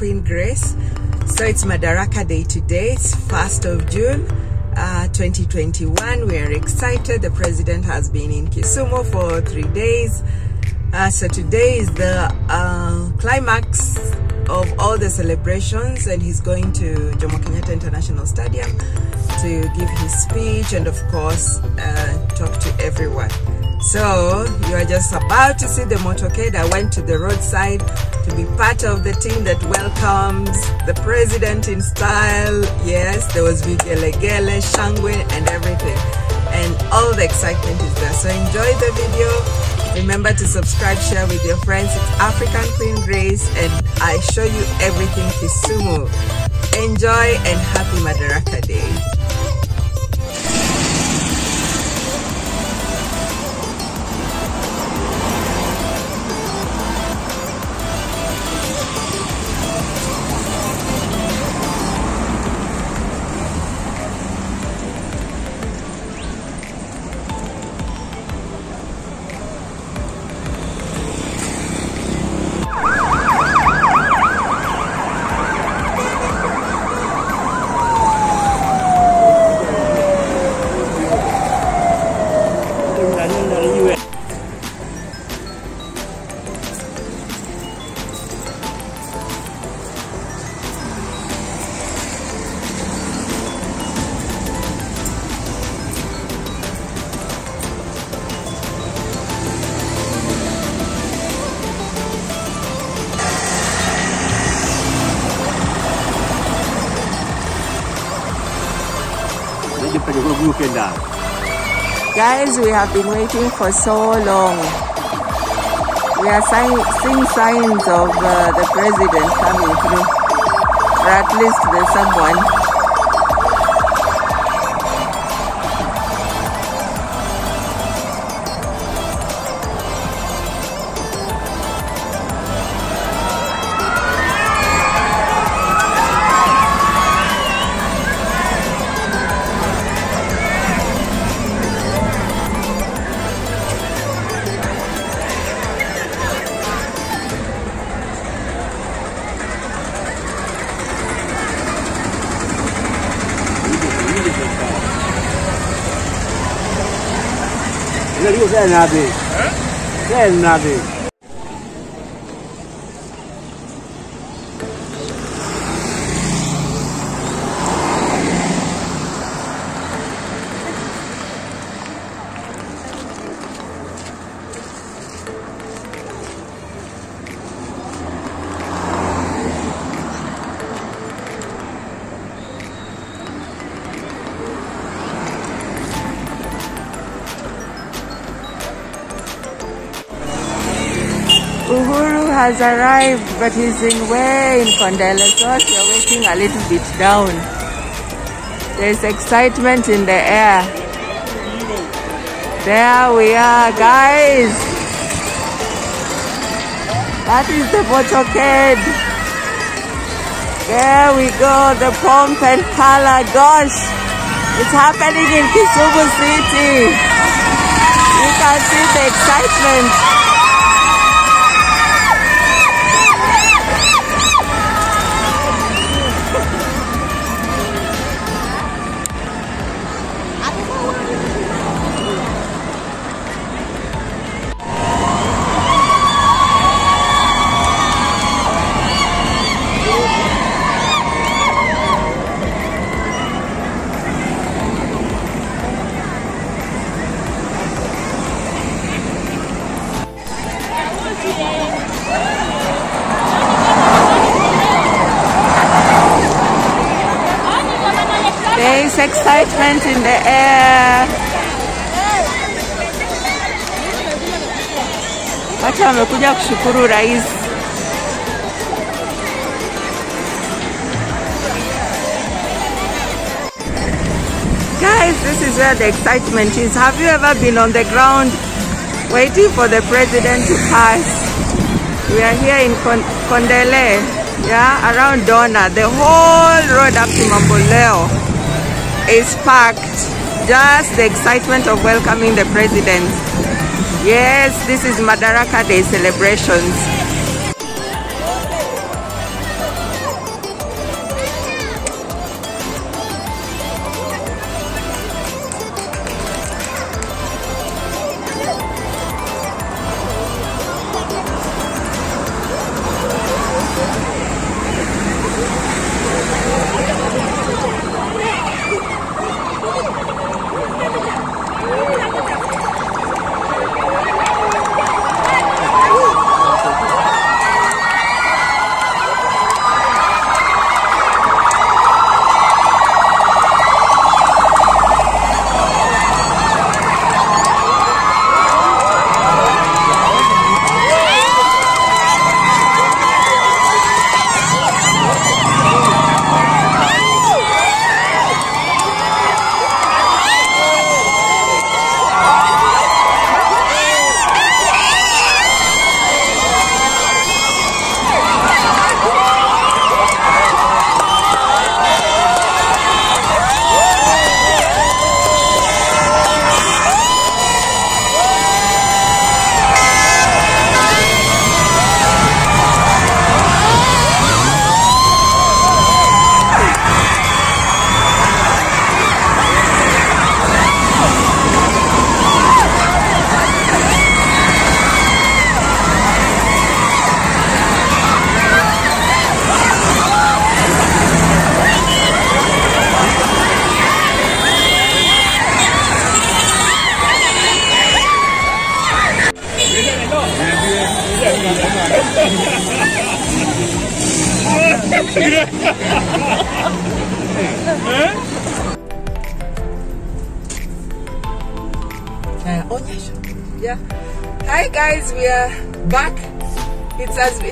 Queen Grace. So it's Madaraka Day today. It's 1st of June. Uh, 2021 we are excited the president has been in Kisumu for three days uh, so today is the uh, climax of all the celebrations and he's going to Jomo Kenyatta International Stadium to give his speech and of course uh, talk to everyone. So you are just about to see the motorcade. I went to the roadside to be part of the team that welcomes the president in style. Yes, there was Vigelegele, Shangwe and everything. And all the excitement is there. So enjoy the video. Remember to subscribe, share with your friends. It's African Queen Grace and I show you everything Kisumu. Enjoy and happy Madaraka Day. Guys, we have been waiting for so long. We are seeing signs of uh, the president coming through. Or at least there's someone. 在哪里？在哪里？Has arrived, but he's in way in so you're waiting a little bit down. There's excitement in the air. There we are, guys. That is the motorcade. There we go, the pomp and color. Gosh, it's happening in Kisumu City. You can see the excitement. In the air. Watu wamekuja kushukuru rais. Guys, this is where the excitement is. Have you ever been on the ground waiting for the president to pass? We are here in Kondele, yeah, around Dona, the whole road up to Mamboleo is packed. Just the excitement of welcoming the president. Yes, this is Madaraka Day celebrations.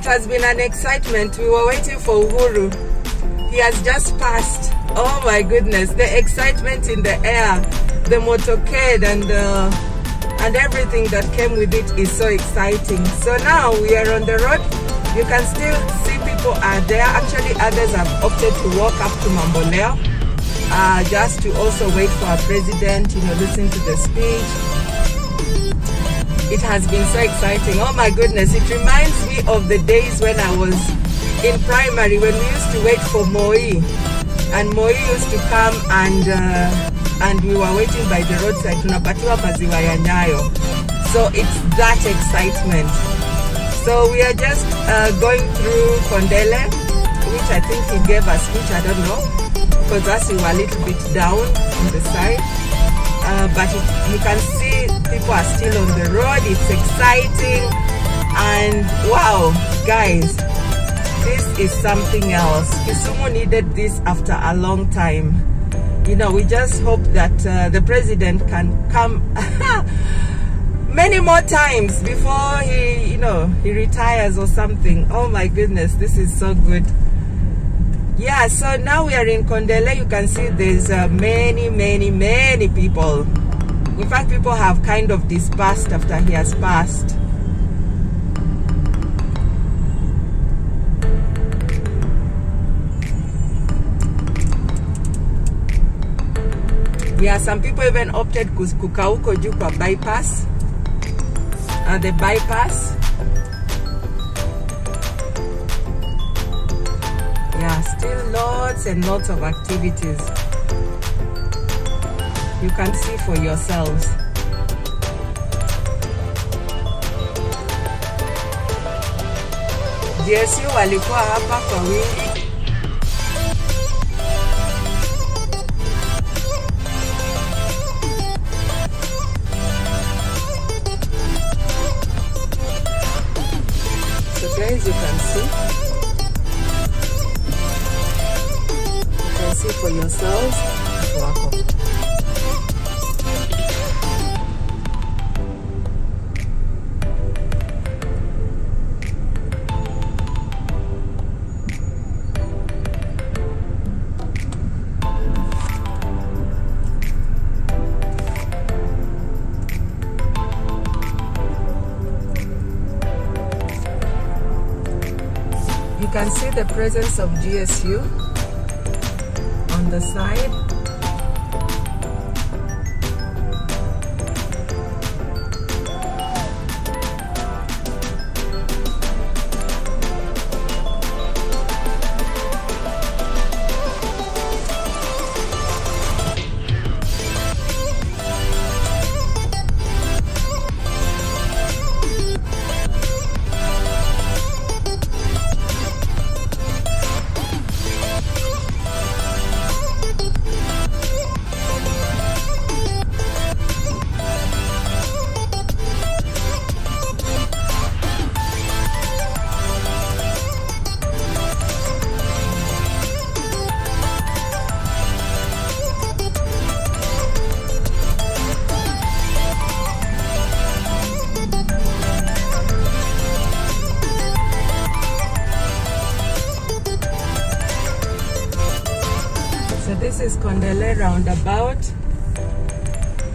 Has been an excitement. We were waiting for Uhuru. He has just passed. Oh my goodness, the excitement in the air, the motorcade and uh, and everything that came with it is so exciting. So now we are on the road. You can still see people are there. Actually, others have opted to walk up to Mamboleo uh, just to also wait for our president, you know, listen to the speech. It has been so exciting. Oh my goodness, it reminds me of the days when I was in primary when we used to wait for Moi. And Moi used to come and uh, and we were waiting by the roadside. Tunapatiwa ya Nyayo. So it's that excitement. So we are just uh, going through Kondele, which I think he gave us, which I don't know, because us we were a little bit down on the side. Uh, but you can see people are still on the road. It's exciting, and wow, guys, this is something else. Kisumu needed this after a long time. You know, we just hope that uh, the president can come many more times before he, you know, he retires or something. Oh my goodness, this is so good. Yeah, so now we are in Kondele. You can see there's uh, many, many, many people. In fact, people have kind of dispersed after he has passed. Yeah, some people even opted kukaa huko juu kwa bypass. Uh, the bypass. Yeah, still lots and lots of activities. You can see for yourselves. GSU walikuwa hapa kwa wingi. So guys, you can see. You can see for yourselves. Can see the presence of GSU on the side.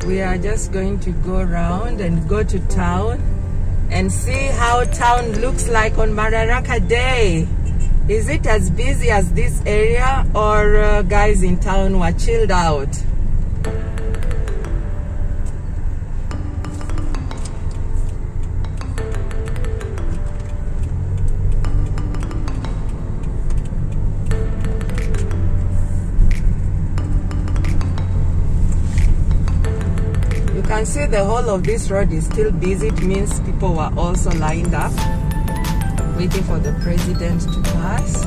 We are just going to go around and go to town and see how town looks like on Madaraka Day. Is it as busy as this area or uh, guys in town were chilled out? See the whole of this road is still busy. It means people were also lined up waiting for the president to pass.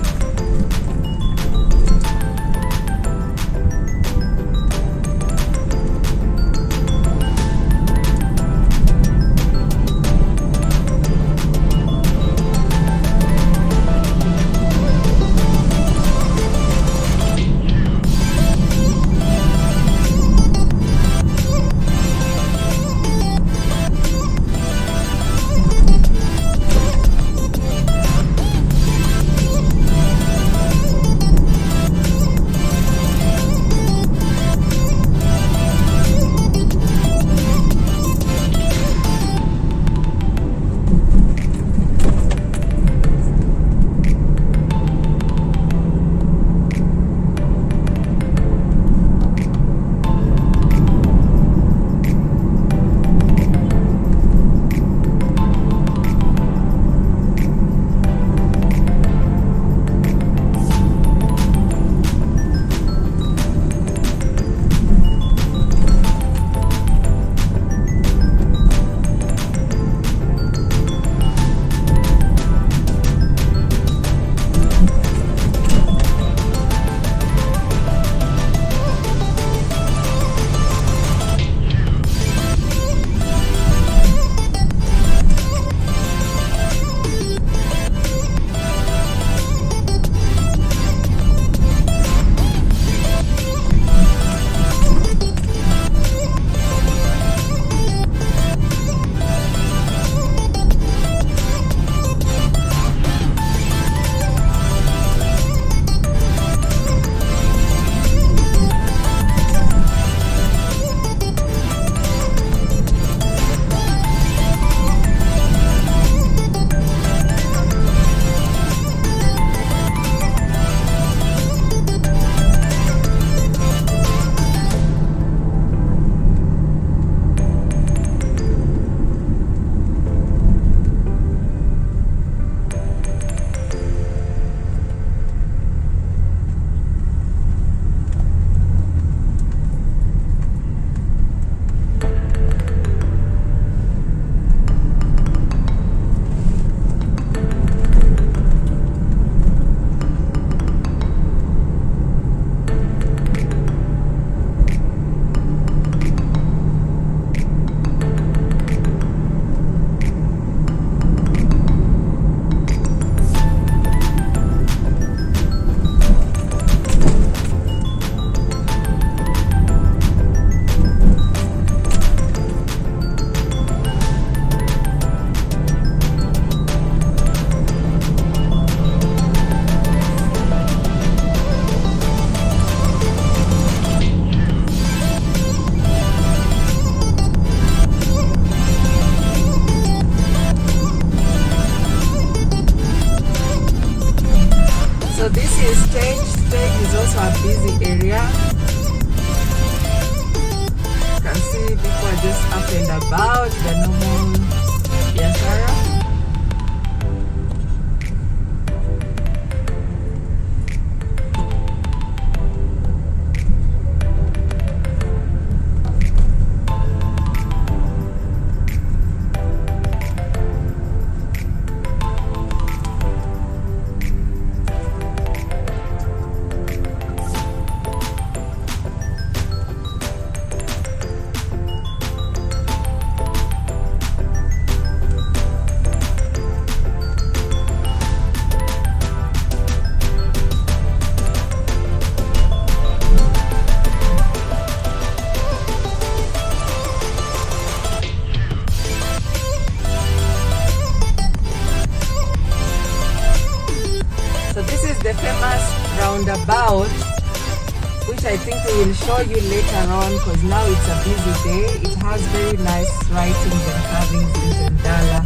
Show you later on because now it's a busy day. It has very nice writings and carvings in Dala.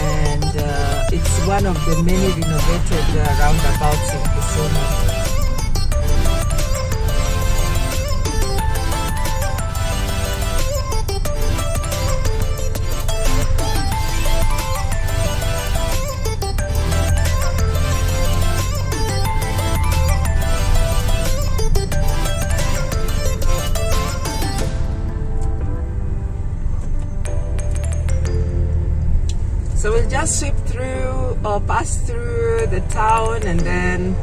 And uh, it's one of the many renovated uh, roundabouts in Kisumu. Or pass through the town and then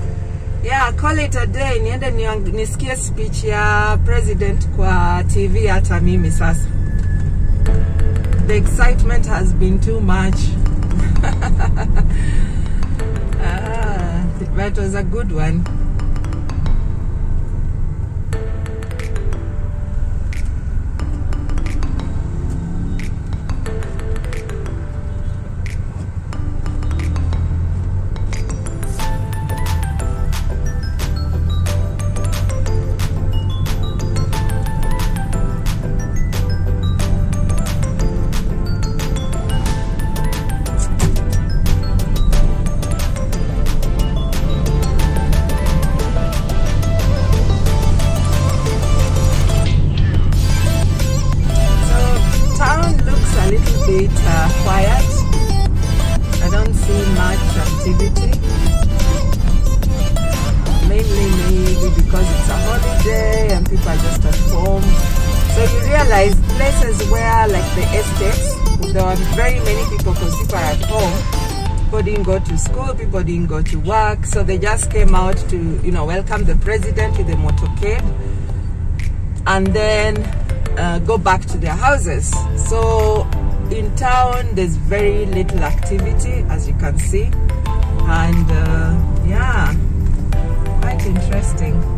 yeah, call it a day. Niende nisikie speech ya president kwa TV hata mimi sasa. The excitement has been too much. ah, it was a good one. School, people didn't go to work, so they just came out to, you know, welcome the president with the motorcade and then uh, go back to their houses. So in town, there's very little activity, as you can see, and uh, yeah, quite interesting.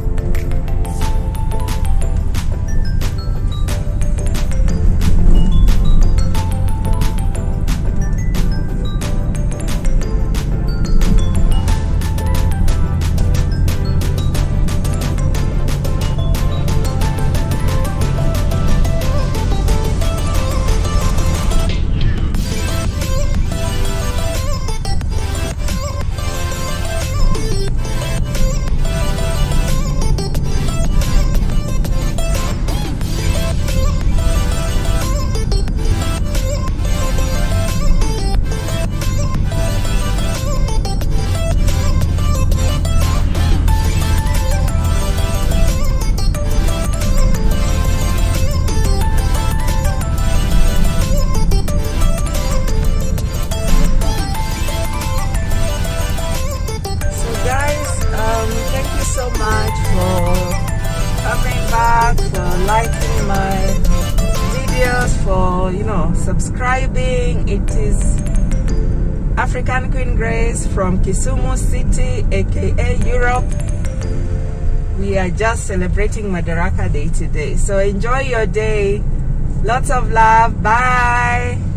So much for coming back, for liking my videos, for you know subscribing. It is African Queen Grace from Kisumu City, aka Europe. We are just celebrating Madaraka Day today. So enjoy your day. Lots of love. Bye.